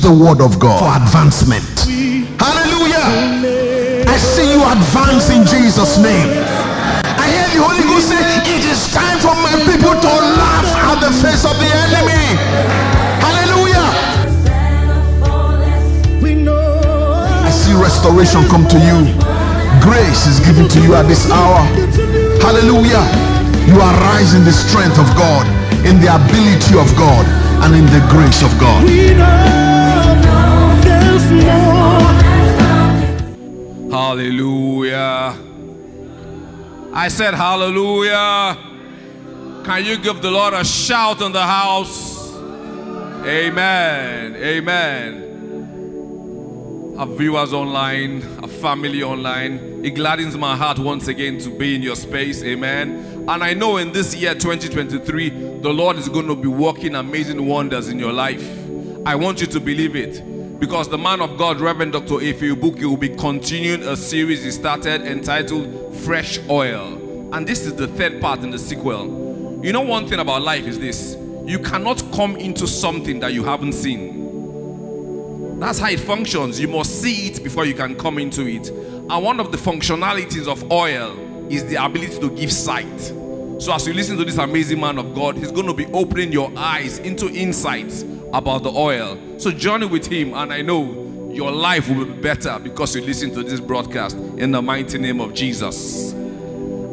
use the word of God for advancement. Hallelujah. I see you advance in Jesus' name. I hear the Holy Ghost say, It is time for my people to laugh at the face of the enemy. Hallelujah. I see restoration come to you. Grace is given to you at this hour. Hallelujah. You arise in the strength of God, in the ability of God, and in the grace of God. Hallelujah. I said, Hallelujah. Can you give the Lord a shout in the house? Amen. Amen. Our viewers online, our family online, it gladdens my heart once again to be in your space. Amen. And I know in this year 2023, the Lord is going to be working amazing wonders in your life. I want you to believe it because the man of God, Reverend Dr. Efe Obuke, will be continuing a series he started entitled Fresh Oil. And this is the third part in the sequel. You know, one thing about life is this you cannot come into something that you haven't seen. That's how it functions. You must see it before you can come into it. And one of the functionalities of oil is the ability to give sight. So, as you listen to this amazing man of God, he's going to be opening your eyes into insights about the oil. So journey with him, and I know your life will be better because you listen to this broadcast in the mighty name of Jesus.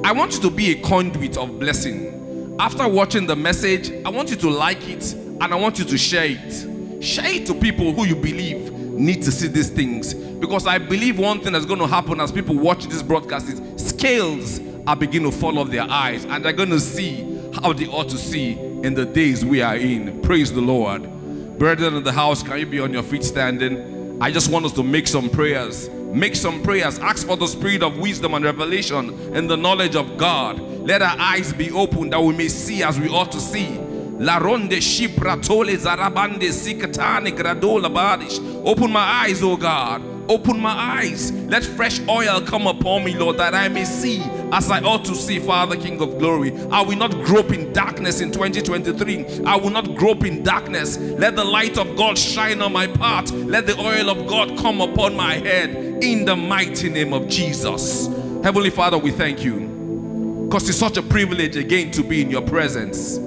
I want you to be a conduit of blessing. After watching the message, I want you to like it and I want you to share it. Share it to people who you believe need to see these things. Because I believe one thing that's going to happen as people watch this broadcast is scales are beginning to fall off their eyes and they're going to see how they ought to see in the days we are in. Praise the Lord. Brethren in the house, can you be on your feet standing? I just want us to make some prayers. Make some prayers. Ask for the spirit of wisdom and revelation and the knowledge of God. Let our eyes be open that we may see as we ought to see. La ronde shipratole zarabande sikatane gradola badish. Open my eyes, O God. Open my eyes. Let fresh oil come upon me, Lord, that I may see as I ought to see, Father, King of glory. I will not grope in darkness in 2023. I will not grope in darkness. Let the light of God shine on my path. Let the oil of God come upon my head in the mighty name of Jesus. Heavenly Father, we thank you because it's such a privilege again to be in your presence.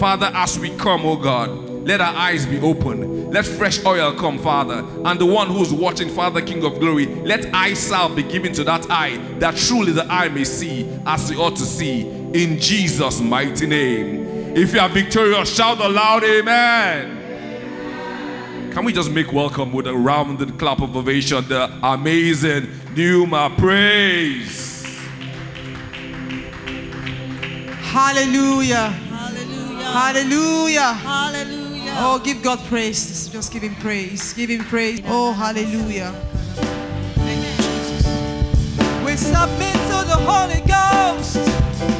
Father, as we come, oh God, let our eyes be open. Let fresh oil come, Father. And the one who's watching, Father, King of glory, let eye salve be given to that eye, that truly the eye may see as we ought to see. In Jesus' mighty name. If you are victorious, shout aloud, Amen. Can we just make welcome with a rounded clap of ovation the amazing Pneuma praise? Hallelujah. Hallelujah. Hallelujah. Hallelujah. Oh, give God praise. Just give him praise. Give him praise. Oh, hallelujah. We submit to the Holy Ghost.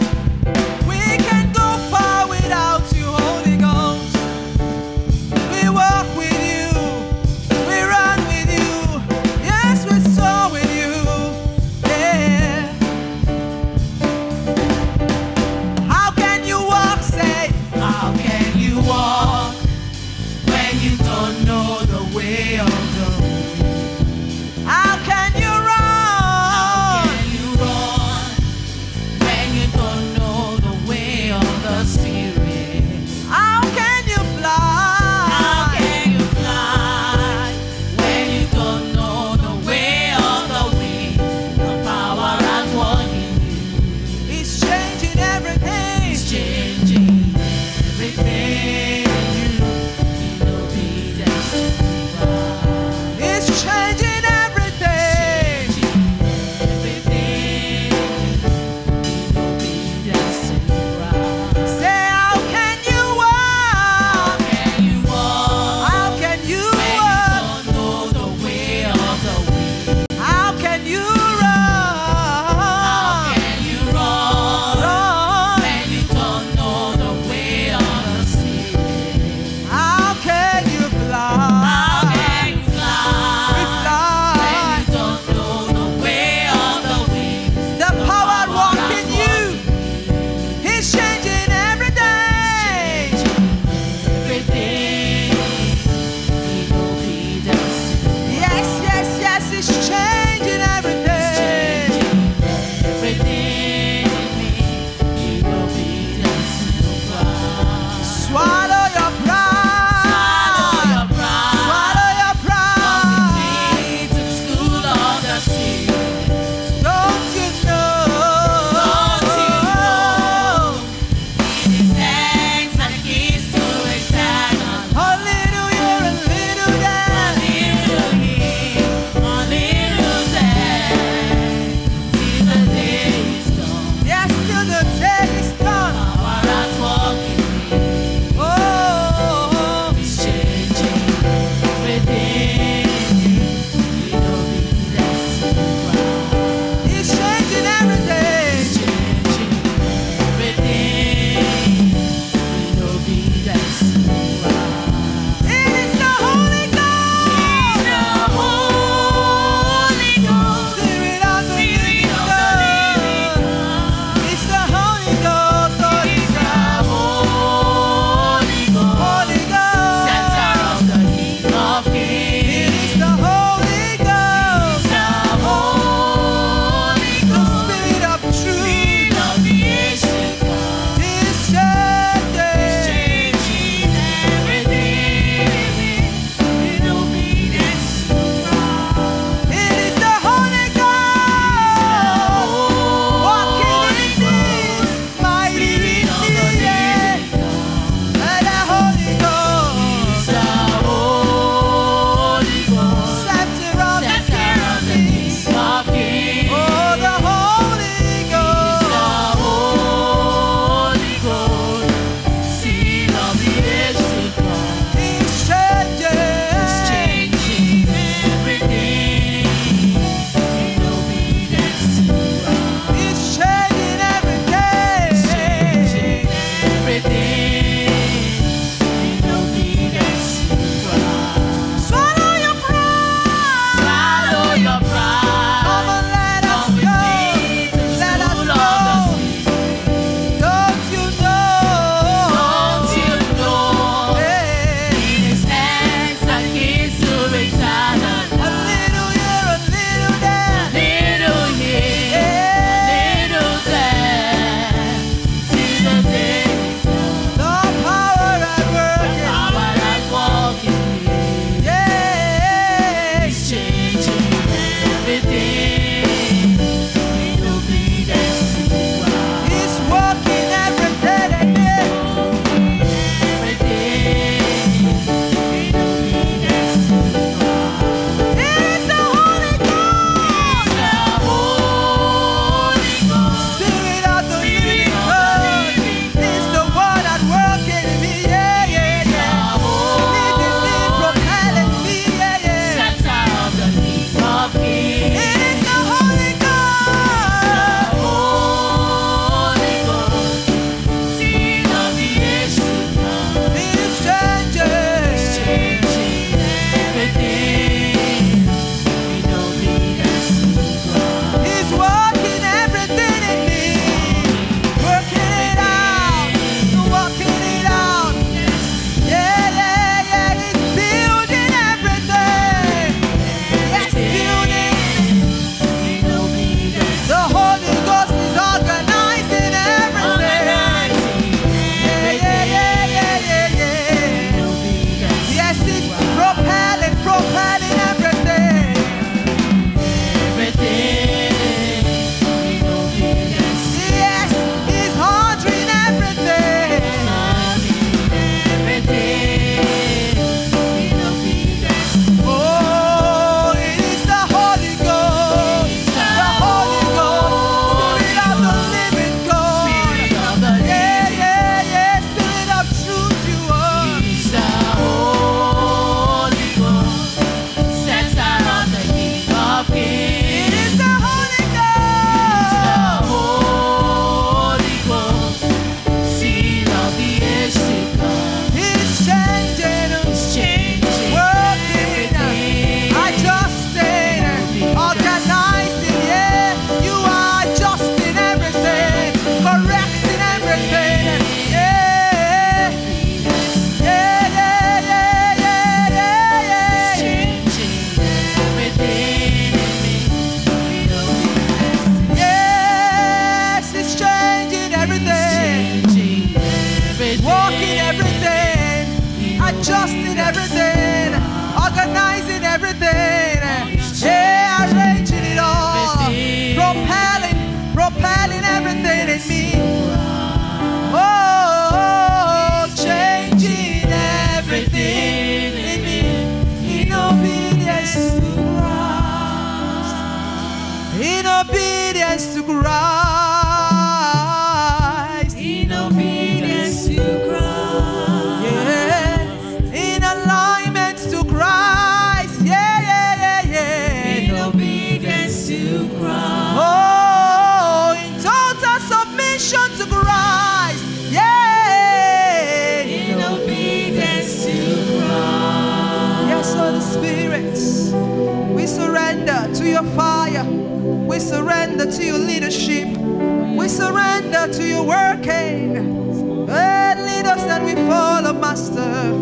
Surrender to your working. Eh, lead us and we follow, Master.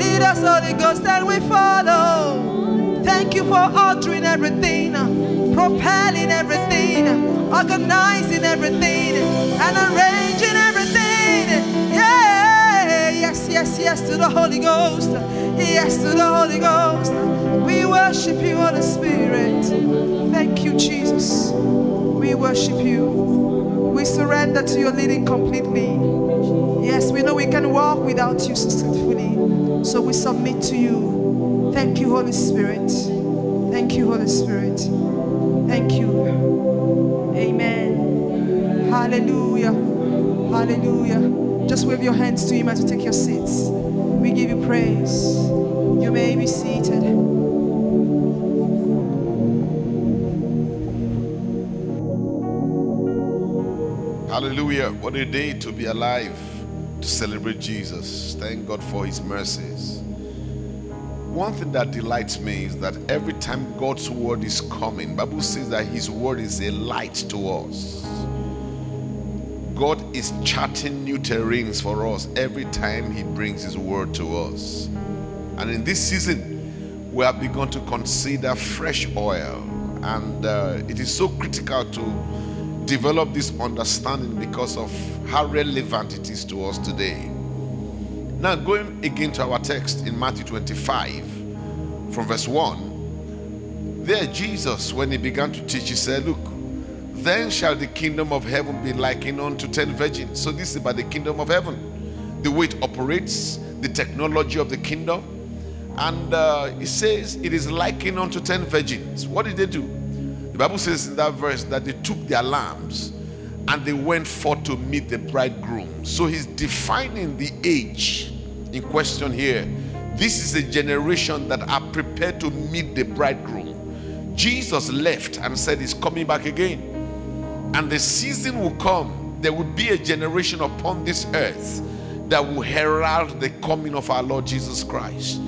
Lead us, Holy Ghost, and we follow. Thank you for ordering everything, propelling everything, organizing everything, and arranging everything. Yeah, yes, yes, yes to the Holy Ghost. Yes to the Holy Ghost. We worship you, Holy Spirit. Thank you, Jesus. We worship you. We surrender to your leading completely. Yes, we know we can walk without you successfully. So we submit to you. Thank you, Holy Spirit. Thank you, Holy Spirit. Thank you. Amen. Hallelujah. Hallelujah. Just wave your hands to Him as you take your seats. We give you praise. You may be seated. Hallelujah. What a day to be alive to celebrate Jesus. Thank God for his mercies. One thing that delights me is that every time God's word is coming, Bible says that his word is a light to us. God is charting new terrains for us every time he brings his word to us. And in this season, we have begun to consider fresh oil. And uh, it is so critical to develop this understanding because of how relevant it is to us today. Now, going again to our text in Matthew 25, from verse 1, there Jesus, when he began to teach, he said, Look, then shall the kingdom of heaven be likened unto ten virgins. So, this is about the kingdom of heaven, the way it operates, the technology of the kingdom. And uh, it says it is likened unto ten virgins. What did they do? The Bible says in that verse that they took their lamps and they went forth to meet the bridegroom. So he's defining the age in question here. This is a generation that are prepared to meet the bridegroom. Jesus left and said he's coming back again. And the season will come, there will be a generation upon this earth that will herald the coming of our Lord Jesus Christ.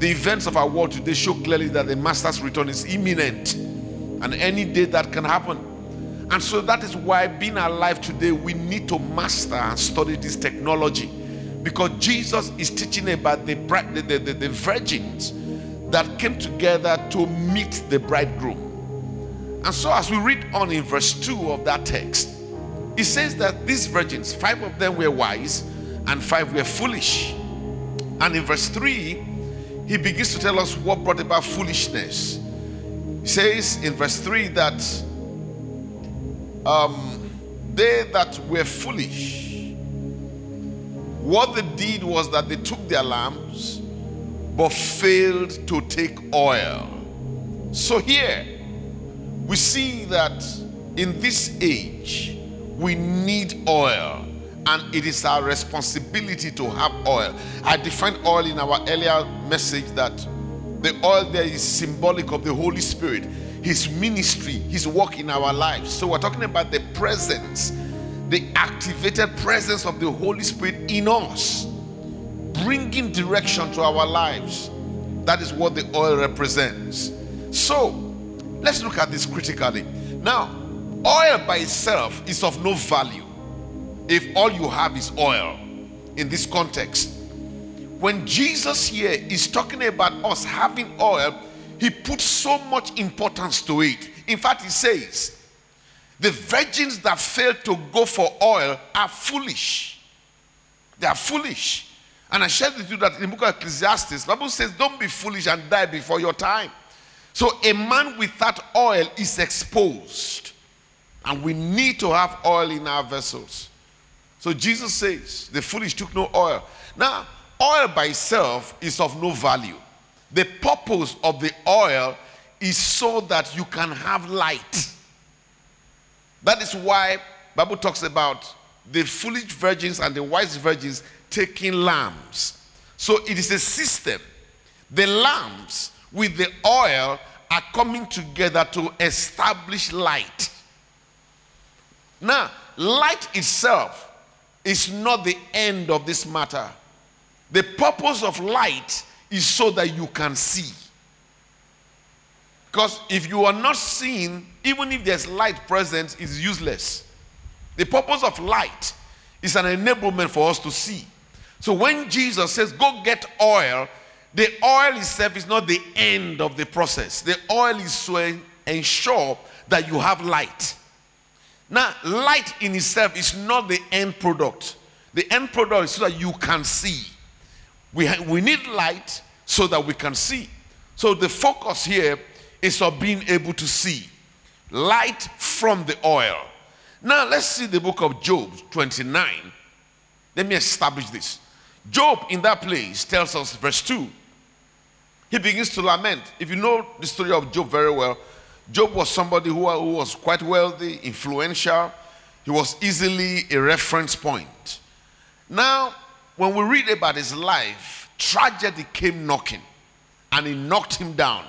The events of our world today show clearly that the Master's return is imminent and any day that can happen. And so that is why being alive today, we need to master and study this technology because Jesus is teaching about the, bride, the, the, the virgins that came together to meet the bridegroom. And so, as we read on in verse 2 of that text, it says that these virgins, five of them were wise and five were foolish. And in verse 3, he begins to tell us what brought about foolishness. He says in verse 3 that um, they that were foolish, what they did was that they took their lamps but failed to take oil. So here we see that in this age we need oil and it is our responsibility to have oil. I defined oil in our earlier message that the oil there is symbolic of the Holy Spirit, His ministry, His work in our lives. So we're talking about the presence, the activated presence of the Holy Spirit in us, bringing direction to our lives. That is what the oil represents. So let's look at this critically. Now, oil by itself is of no value if all you have is oil in this context. When Jesus here is talking about us having oil, he puts so much importance to it. In fact, he says, the virgins that fail to go for oil are foolish. They are foolish. And I shared with you that in the book of Ecclesiastes, Bible says, Don't be foolish and die before your time. So a man without oil is exposed. And we need to have oil in our vessels. So Jesus says, the foolish took no oil. Now, oil by itself is of no value. The purpose of the oil is so that you can have light. That is why Bible talks about the foolish virgins and the wise virgins taking lamps. So it is a system. The lamps with the oil are coming together to establish light. Now, light itself is not the end of this matter. The purpose of light is so that you can see. Because if you are not seeing, even if there's light present, it's useless. The purpose of light is an enablement for us to see. So when Jesus says, Go get oil, the oil itself is not the end of the process. The oil is to ensure that you have light. Now, light in itself is not the end product. The end product is so that you can see. We, we need light so that we can see. So the focus here is of being able to see. Light from the oil. Now let's see the book of Job 29. Let me establish this. Job in that place tells us, verse 2, he begins to lament. If you know the story of Job very well, Job was somebody who, who was quite wealthy, influential. He was easily a reference point. Now, when we read about his life, tragedy came knocking and it knocked him down.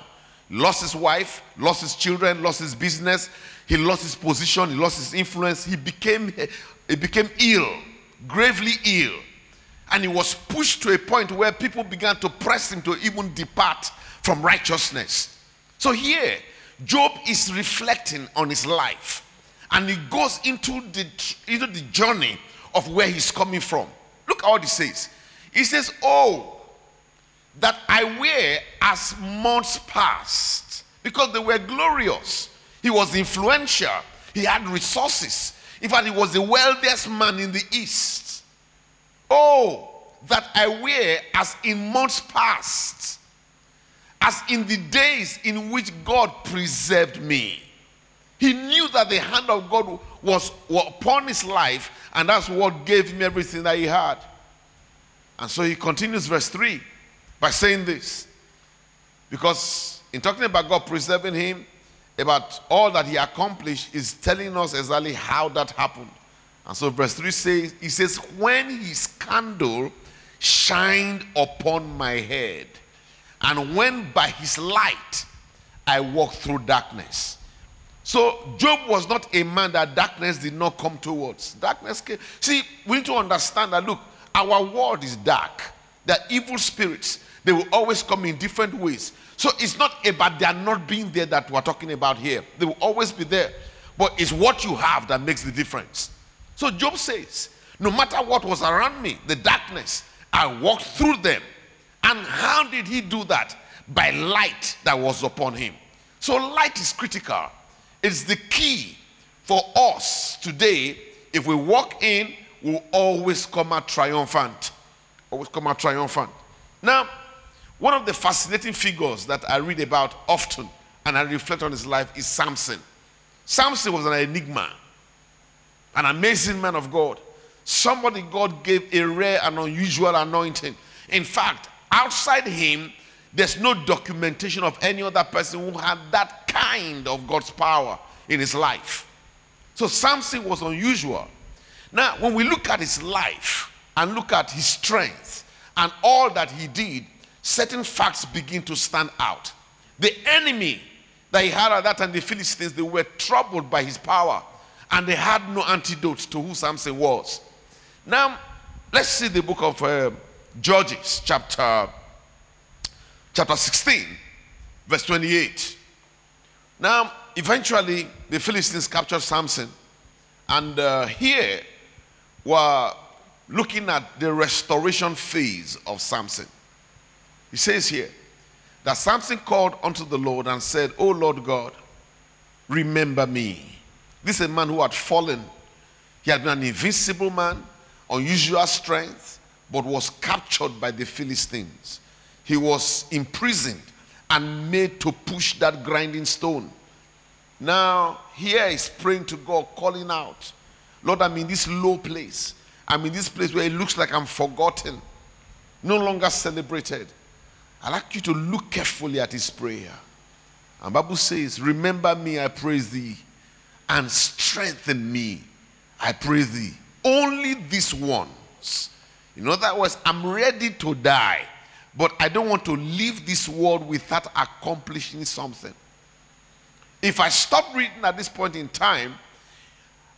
Lost his wife, lost his children, lost his business, he lost his position, he lost his influence. He became, he became ill, gravely ill. And he was pushed to a point where people began to press him to even depart from righteousness. So here, Job is reflecting on his life. And he goes into the, into the journey of where he's coming from. How he says. He says, Oh, that I were as months past, because they were glorious. He was influential, he had resources. In fact, he was the wealthiest man in the East. Oh, that I were as in months past, as in the days in which God preserved me. He knew that the hand of God was upon his life, and that's what gave him everything that he had. And so he continues, verse 3, by saying this. Because in talking about God preserving him, about all that he accomplished, is telling us exactly how that happened. And so verse 3 says, He says, When his candle shined upon my head, and when by his light I walked through darkness. So Job was not a man that darkness did not come towards. Darkness came. See, we need to understand that look, our world is dark. The evil spirits, they will always come in different ways. So it's not about their not being there that we're talking about here. They will always be there. But it's what you have that makes the difference. So Job says, no matter what was around me, the darkness, I walked through them. And how did he do that? By light that was upon him. So light is critical. It's the key for us today. If we walk in, we'll always come out triumphant. Always come out triumphant. Now, one of the fascinating figures that I read about often and I reflect on his life is Samson. Samson was an enigma, an amazing man of God. Somebody God gave a rare and unusual anointing. In fact, outside him, there's no documentation of any other person who had that kind of God's power in his life. So Samson was unusual. Now, when we look at his life and look at his strength and all that he did, certain facts begin to stand out. The enemy that he had at that time, the Philistines, they were troubled by his power and they had no antidote to who Samson was. Now, let's see the book of uh, Judges, chapter, chapter 16, verse 28. Now, eventually, the Philistines captured Samson, and uh, here we're looking at the restoration phase of Samson. He says here that Samson called unto the Lord and said, O Lord God, remember me. This is a man who had fallen. He had been an invincible man, unusual strength, but was captured by the Philistines. He was imprisoned and made to push that grinding stone. Now, here is praying to God, calling out, Lord, I'm in this low place. I'm in this place where it looks like I'm forgotten, no longer celebrated. I'd like you to look carefully at his prayer. And Bible says, Remember me, I praise thee, and strengthen me, I praise thee. Only this once. In other words, I'm ready to die, but I don't want to leave this world without accomplishing something. If I stop reading at this point in time,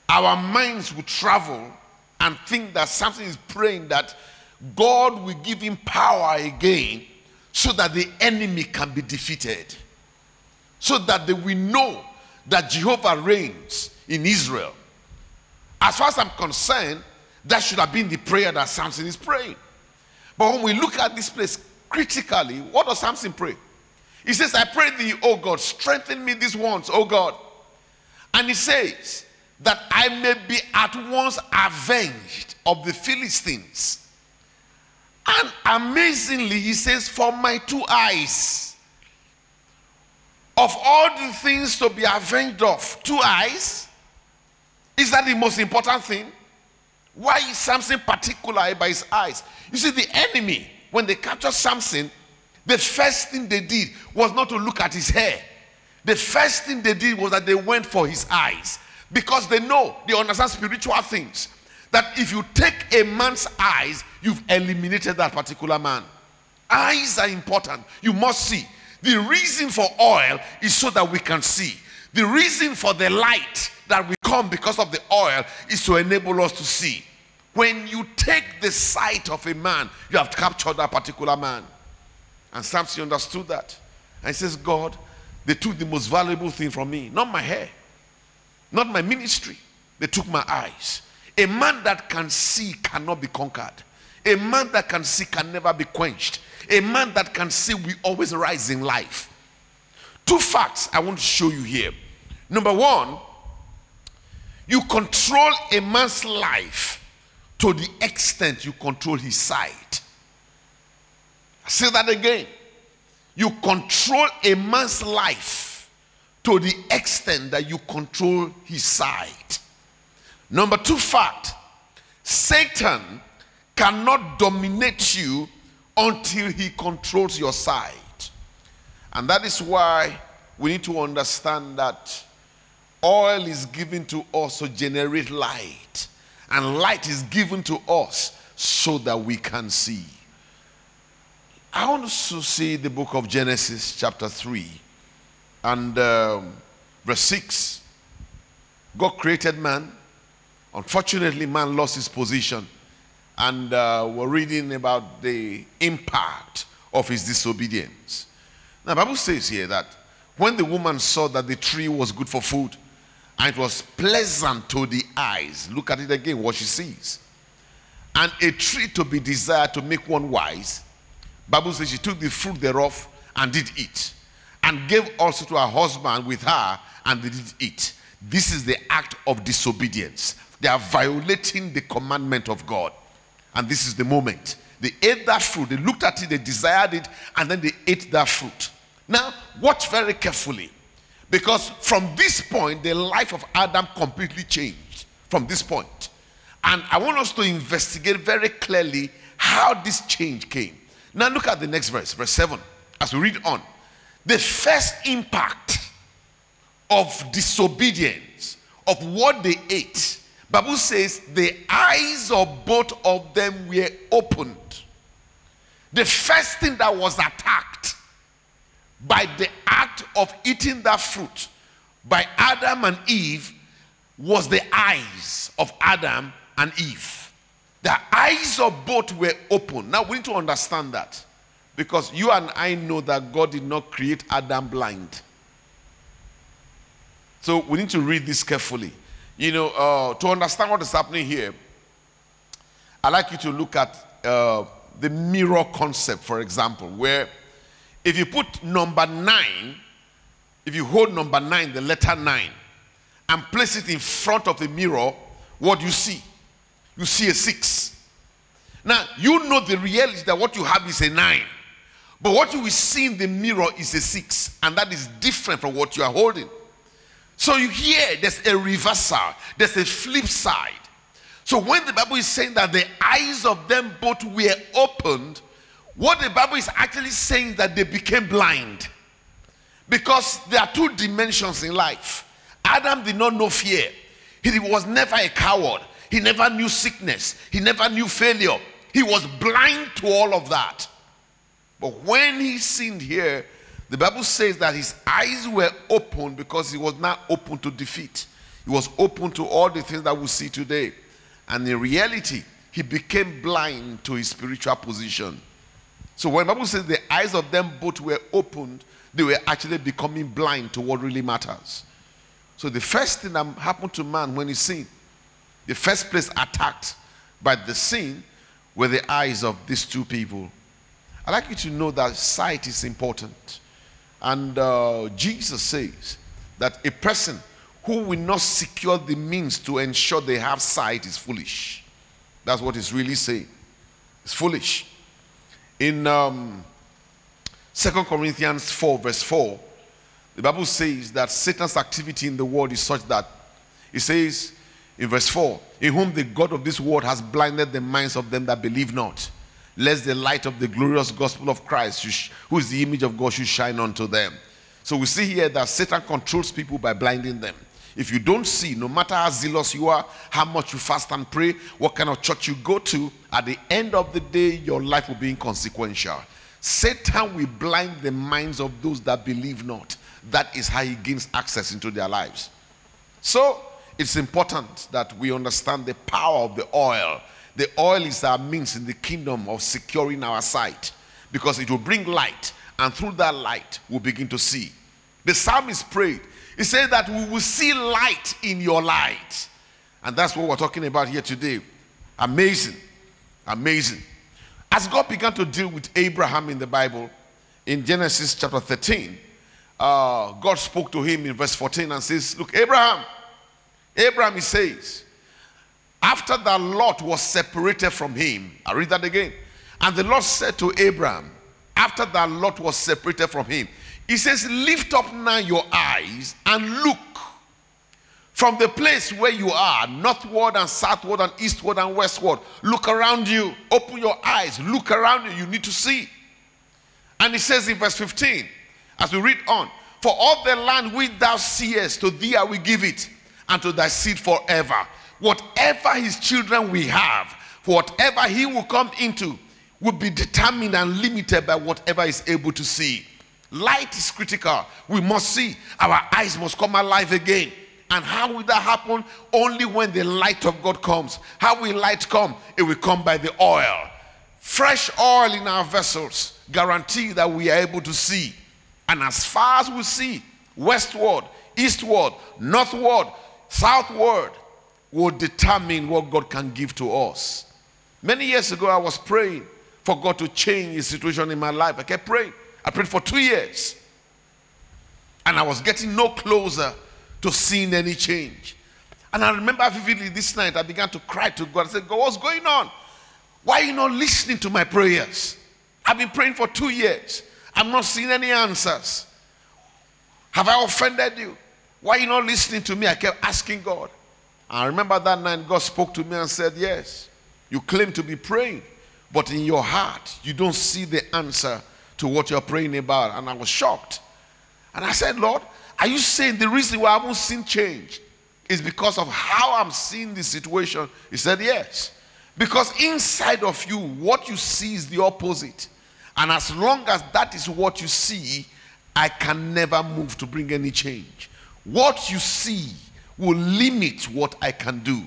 our minds will travel and think that something is praying that God will give him power again so that the enemy can be defeated. so that they will know that Jehovah reigns in Israel. As far as I'm concerned, that should have been the prayer that Samson is praying. But when we look at this place critically, what does Samson pray? He says, I pray thee, O God, strengthen me these once, O God. And he says, that I may be at once avenged of the Philistines. And amazingly, he says, For my two eyes, of all the things to be avenged of, two eyes, is that the most important thing? Why is Samson particular about his eyes? You see, the enemy, when they captured Samson, the first thing they did was not to look at his hair. The first thing they did was that they went for his eyes because they know, they understand spiritual things. That if you take a man's eyes, you've eliminated that particular man. Eyes are important. You must see. The reason for oil is so that we can see. The reason for the light that we come because of the oil is to enable us to see. When you take the sight of a man, you have captured that particular man. And Samson understood that. And he says, God, they took the most valuable thing from me, not my hair, not my ministry. They took my eyes. A man that can see cannot be conquered. A man that can see can never be quenched. A man that can see will always rise in life. Two facts I want to show you here. Number one, you control a man's life to the extent you control his sight. I say that again. You control a man's life to the extent that you control his sight. Number two fact Satan cannot dominate you until he controls your sight. And that is why we need to understand that oil is given to us to generate light, and light is given to us so that we can see. I want to see the book of Genesis, chapter 3, and um, verse 6. God created man. Unfortunately, man lost his position. And uh, we're reading about the impact of his disobedience. Now, Bible says here that when the woman saw that the tree was good for food and it was pleasant to the eyes, look at it again, what she sees, and a tree to be desired to make one wise, Bible says she took the fruit thereof and did eat, and gave also to her husband with her, and they did eat. This is the act of disobedience. They are violating the commandment of God. And this is the moment. They ate that fruit, they looked at it, they desired it, and then they ate that fruit. Now, watch very carefully. Because from this point, the life of Adam completely changed. From this point. And I want us to investigate very clearly how this change came. Now look at the next verse, verse 7, as we read on. The first impact of disobedience, of what they ate, Bible says the eyes of both of them were opened. The first thing that was attacked by the act of eating that fruit by Adam and Eve was the eyes of Adam and Eve. The eyes of both were open. Now we need to understand that. Because you and I know that God did not create Adam blind. So we need to read this carefully. You know, uh, to understand what is happening here, I'd like you to look at uh, the mirror concept, for example, where if you put number nine, if you hold number nine, the letter nine, and place it in front of the mirror, what do you see? You see a six. Now, you know the reality that what you have is a nine. But what you will see in the mirror is a six. And that is different from what you are holding. So you hear there's a reversal, there's a flip side. So when the Bible is saying that the eyes of them both were opened, what the Bible is actually saying that they became blind. Because there are two dimensions in life. Adam did not know fear. He was never a coward. He never knew sickness. He never knew failure. He was blind to all of that. But when he sinned here, the Bible says that his eyes were open because he was not open to defeat. He was open to all the things that we see today. And in reality, he became blind to his spiritual position. So when Bible says the eyes of them both were opened, they were actually becoming blind to what really matters. So the first thing that happened to man when he sinned, the first place attacked by the sin were the eyes of these two people. I'd like you to know that sight is important. And uh, Jesus says that a person who will not secure the means to ensure they have sight is foolish. That's what he's really saying. It's foolish. In um, 2 Corinthians 4, verse 4, the Bible says that Satan's activity in the world is such that it says in verse 4 In whom the God of this world has blinded the minds of them that believe not, lest the light of the glorious gospel of Christ, who is the image of God, should shine unto them. So we see here that Satan controls people by blinding them. If you don't see, no matter how zealous you are, how much you fast and pray, what kind of church you go to, at the end of the day, your life will be inconsequential. Satan will blind the minds of those that believe not. That is how he gains access into their lives. So it's important that we understand the power of the oil. The oil is our means in the kingdom of securing our sight because it will bring light, and through that light, we'll begin to see. The psalmist prayed he said that we will see light in your light. And that's what we're talking about here today. Amazing. Amazing. As God began to deal with Abraham in the Bible, in Genesis chapter 13, uh, God spoke to him in verse 14 and says, Look, Abraham, Abraham, he says, after that Lot was separated from him, I read that again. And the Lord said to Abraham, after that Lot was separated from him, he says, Lift up now your eyes and look from the place where you are, northward and southward and eastward and westward. Look around you. Open your eyes. Look around you. You need to see. And he says in verse 15, as we read on, For all the land which thou seest, to thee I will give it, and to thy seed forever. Whatever his children we have, whatever he will come into, will be determined and limited by whatever is able to see. Light is critical. We must see. Our eyes must come alive again. And how will that happen? Only when the light of God comes. How will light come? It will come by the oil. Fresh oil in our vessels guarantee that we are able to see. And as far as we see, westward, eastward, northward, southward, will determine what God can give to us. Many years ago, I was praying for God to change the situation in my life. I kept praying. I prayed for two years. And I was getting no closer to seeing any change. And I remember vividly this night, I began to cry to God. I said, God, what's going on? Why are you not listening to my prayers? I've been praying for two years. I'm not seeing any answers. Have I offended you? Why are you not listening to me? I kept asking God. I remember that night God spoke to me and said, Yes, you claim to be praying, but in your heart, you don't see the answer to what you're praying about. And I was shocked. And I said, Lord, are you saying the reason why I haven't seen change is because of how I'm seeing the situation? He said, Yes. Because inside of you, what you see is the opposite. And as long as that is what you see, I can never move to bring any change. What you see will limit what I can do.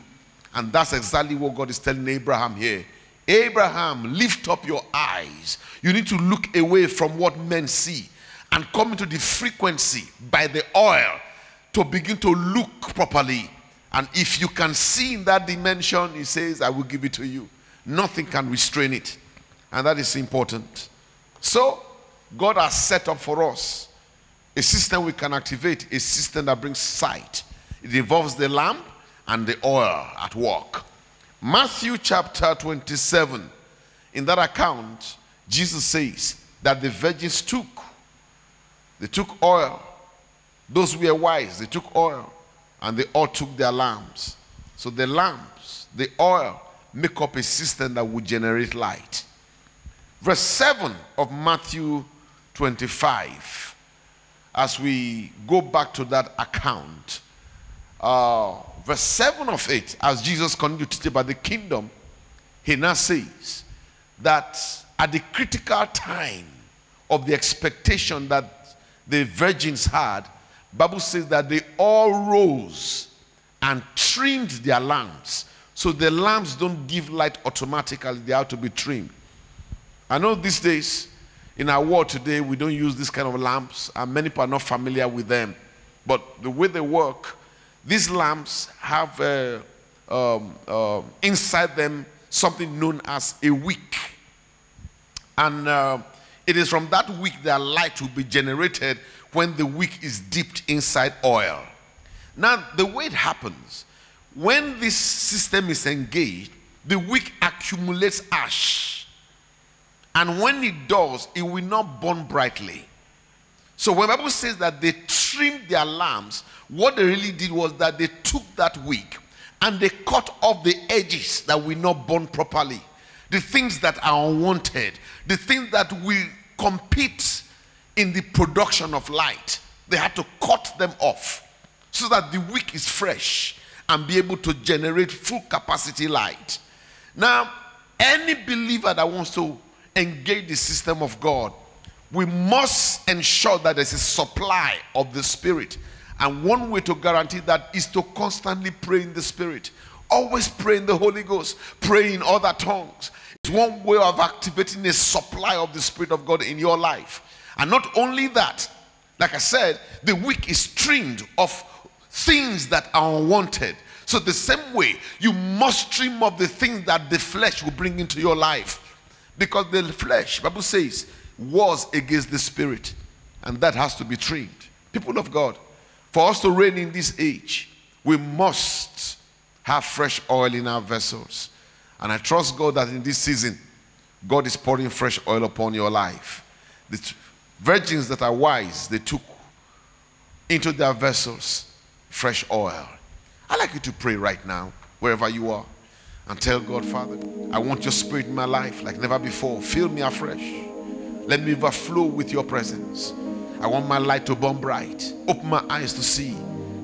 And that's exactly what God is telling Abraham here. Abraham, lift up your eyes. You need to look away from what men see and come into the frequency by the oil to begin to look properly. And if you can see in that dimension, he says, I will give it to you. Nothing can restrain it. And that is important. So, God has set up for us a system we can activate, a system that brings sight. It involves the lamp and the oil at work. Matthew chapter 27, in that account, Jesus says that the virgins took, they took oil. Those who were wise, they took oil and they all took their lamps. So the lamps, the oil, make up a system that would generate light. Verse 7 of Matthew 25, as we go back to that account, uh, verse 7 of it, as Jesus continued to teach about the kingdom, he now says that at the critical time of the expectation that the virgins had, Bible says that they all rose and trimmed their lamps. So the lamps don't give light automatically, they have to be trimmed. I know these days, in our world today, we don't use this kind of lamps, and many people are not familiar with them. But the way they work, these lamps have uh, um, uh, inside them something known as a wick. And uh, it is from that wick that light will be generated when the wick is dipped inside oil. Now, the way it happens, when this system is engaged, the wick accumulates ash. And when it does, it will not burn brightly. So when Bible says that they trimmed their lamps, what they really did was that they took that wick and they cut off the edges that were not burn properly. The things that are unwanted, the things that will compete in the production of light. They had to cut them off so that the wick is fresh and be able to generate full capacity light. Now, any believer that wants to engage the system of God, we must ensure that there's a supply of the Spirit. And one way to guarantee that is to constantly pray in the Spirit. Always pray in the Holy Ghost, pray in other tongues. It's one way of activating a supply of the Spirit of God in your life. And not only that, like I said, the wick is trimmed of things that are unwanted. So, the same way, you must trim off the things that the flesh will bring into your life. Because the flesh, Bible says, was against the spirit. And that has to be trimmed. People of God, for us to reign in this age, we must have fresh oil in our vessels. And I trust God that in this season, God is pouring fresh oil upon your life. The virgins that are wise, they took into their vessels fresh oil. I'd like you to pray right now, wherever you are, and tell God, Father, I want your spirit in my life like never before. Fill me afresh. Let me overflow with your presence. I want my light to burn bright. Open my eyes to see.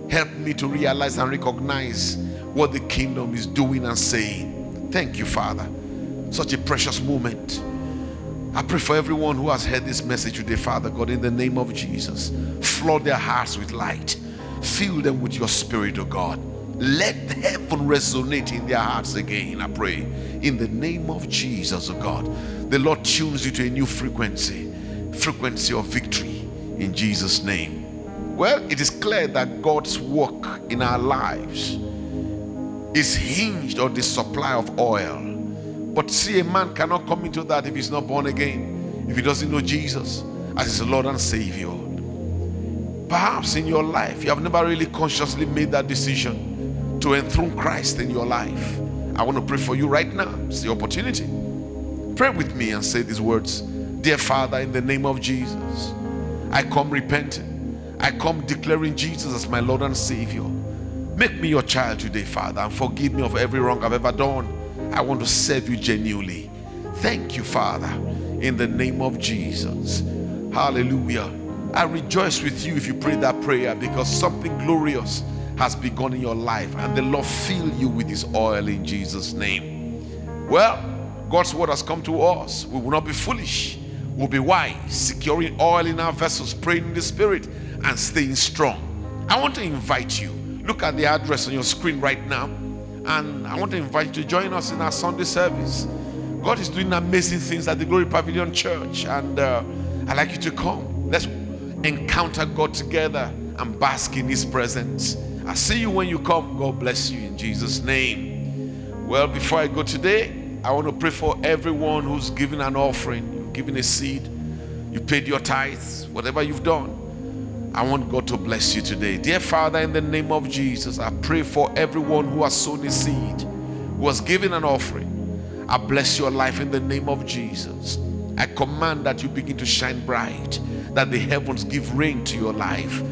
Help me to realize and recognize what the kingdom is doing and saying. Thank you, Father. Such a precious moment. I pray for everyone who has heard this message today, Father God, in the name of Jesus. Flood their hearts with light. Fill them with your spirit, O God. Let heaven resonate in their hearts again, I pray. In the name of Jesus, O God. The Lord tunes you to a new frequency, frequency of victory in Jesus' name. Well, it is clear that God's work in our lives is hinged on the supply of oil. But see, a man cannot come into that if he's not born again, if he doesn't know Jesus as his Lord and Savior. Perhaps in your life, you have never really consciously made that decision to enthrone Christ in your life. I want to pray for you right now. It's the opportunity. Pray with me and say these words Dear Father, in the name of Jesus, I come repenting. I come declaring Jesus as my Lord and Savior. Make me your child today, Father, and forgive me of every wrong I've ever done. I want to serve you genuinely. Thank you, Father, in the name of Jesus. Hallelujah. I rejoice with you if you pray that prayer because something glorious has begun in your life and the Lord fill you with his oil in Jesus' name. Well, God's word has come to us. We will not be foolish. We'll be wise, securing oil in our vessels, praying in the spirit, and staying strong. I want to invite you. Look at the address on your screen right now. And I want to invite you to join us in our Sunday service. God is doing amazing things at the Glory Pavilion Church. And uh, I'd like you to come. Let's encounter God together and bask in His presence. I see you when you come. God bless you in Jesus' name. Well, before I go today, I want to pray for everyone who's given an offering, you've given a seed, you paid your tithes, whatever you've done. I want God to bless you today. Dear Father, in the name of Jesus, I pray for everyone who has sown a seed, who has given an offering. I bless your life in the name of Jesus. I command that you begin to shine bright, that the heavens give rain to your life.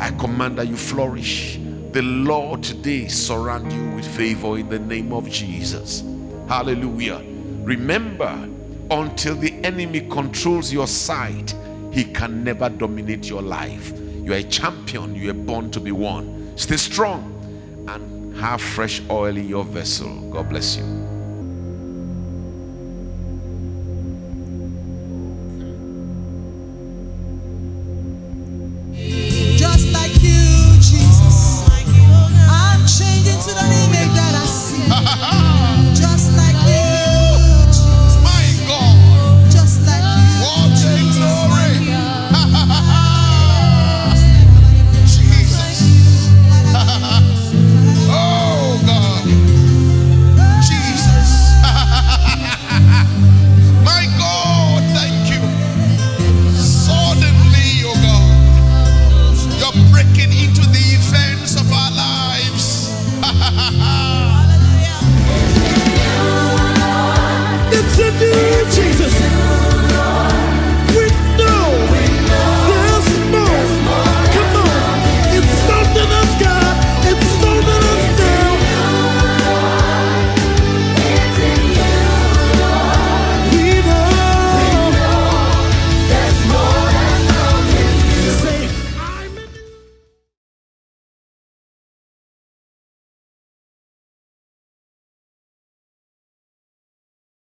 I command that you flourish. The Lord today surround you with favor in the name of Jesus. Hallelujah. Remember, until the enemy controls your sight, he can never dominate your life. You are a champion, you are born to be one. Stay strong and have fresh oil in your vessel. God bless you.